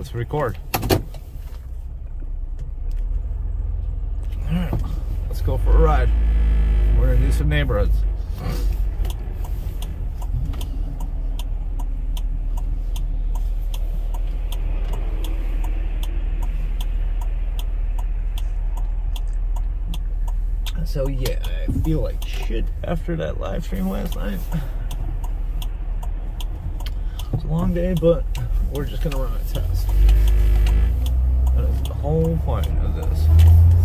let's record. Let's go for a ride. We're do some neighborhoods. So yeah, I feel like shit after that live stream last night. It's a long day, but we're just gonna run a test. That is the whole point of this.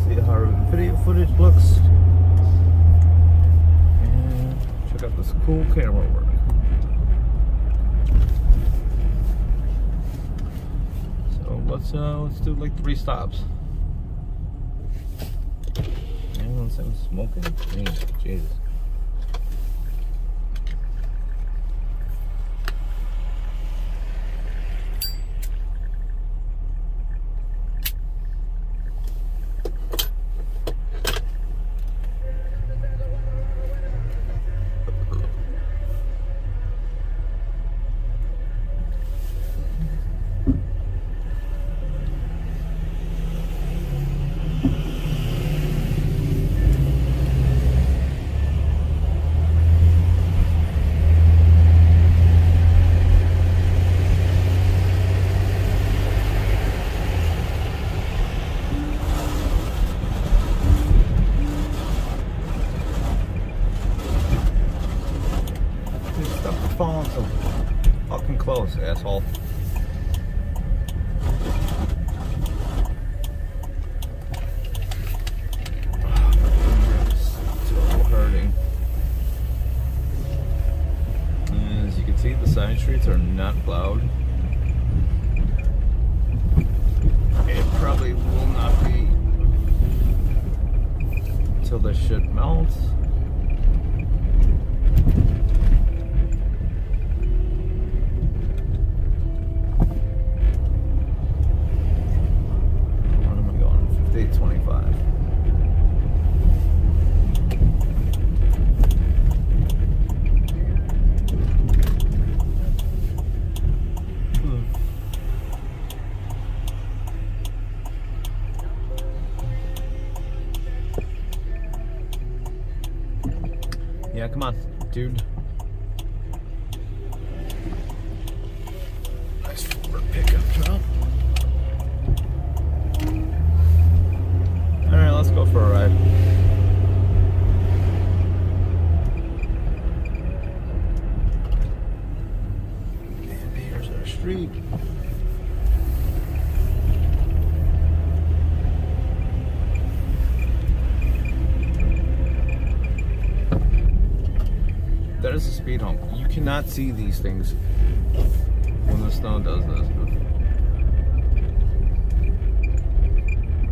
See how video footage looks. And check out this cool camera work. So let's uh let's do like three stops. Anyone say I'm smoking? Jesus. Dude, stop falling so fucking close, asshole. Hurting. As you can see, the side streets are not plowed. Yeah, come on, dude. Nice Ford pickup truck. Alright, let's go for a ride. And here's our street. That is a speed hump. You cannot see these things when the snow does this.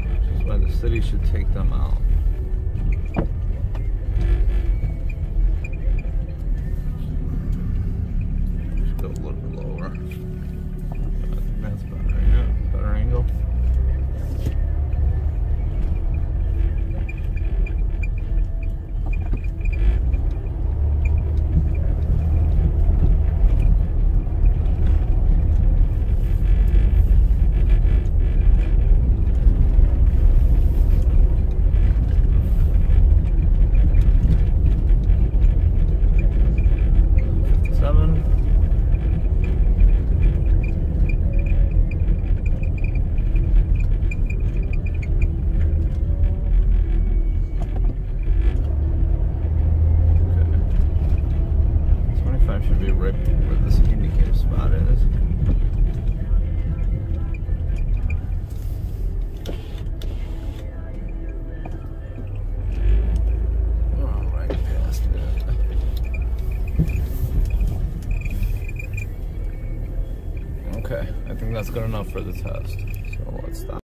Which is why the city should take them out. Think that's good enough for the test. So let's stop.